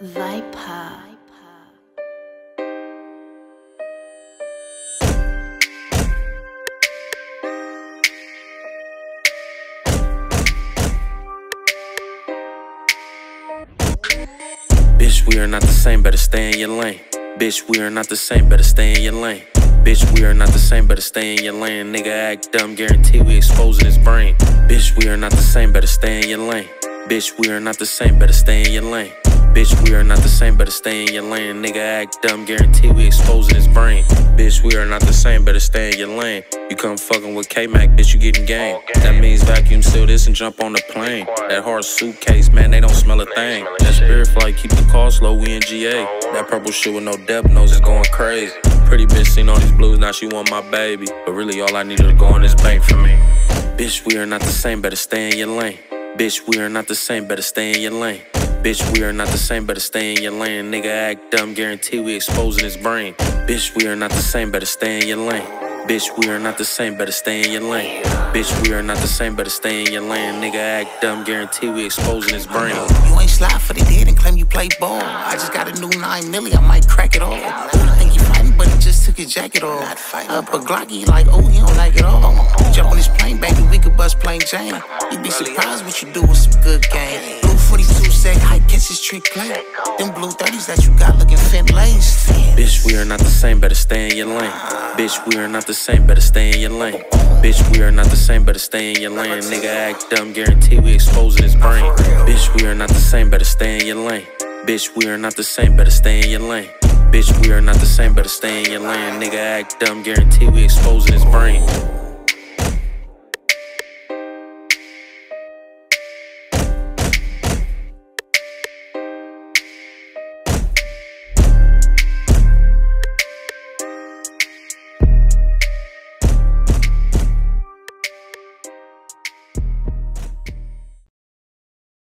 Bitch, we are not the same, better stay in your lane. Bitch, we are not the same, better stay in your lane. Bitch, we are not the same, better stay in your lane. Nigga act dumb, guarantee we exposing his brain. Bitch, we are not the same, better stay in your lane. Bitch, we are not the same, better stay in your lane. Bitch, we are not the same, better stay in your lane. Nigga act dumb, guarantee we exposing his brain. Bitch, we are not the same, better stay in your lane. You come fucking with K-Mac, bitch, you getting game. That means vacuum seal this and jump on the plane. That hard suitcase, man, they don't smell a thing. That spirit flight, keep the cost low, we in GA. That purple shit with no depth nose is going crazy. Pretty bitch seen all these blues, now she want my baby. But really, all I need to go on this bank for me. Bitch, we are not the same, better stay in your lane. Bitch, we are not the same, better stay in your lane. Bitch, we are not the same, better stay in your lane. Nigga act dumb, guarantee we exposing his brain. Bitch, we are not the same, better stay in your lane. Bitch, we are not the same, better stay in your lane. Bitch, we are not the same, better stay in your lane. Nigga act dumb, guarantee we exposing his brain. You ain't slide for the dead and claim you play ball. I just got a new 9 milli, I might crack it all. Think fighting, but he just took his jacket off. Up a Glocky like, oh, he don't like it all. Jump on this plane, baby, we could bust plain Jane. You'd be surprised what you do with some good game. Blue 42 say, I catch his trick play. Them blue 30s that you got looking fin laced. Bitch, we are not the same, better stay in your lane. Bitch, we are not the same, better stay in your lane. Bitch, we are not the same, better stay in your lane. Nigga act dumb, guarantee we exposing his brain. Bitch, we are not the same, better stay in your lane. Bitch, we are not the same, better stay in your lane. Bitch, we are not the same, better stay in your lane. Nigga act dumb, guarantee we exposing his brain.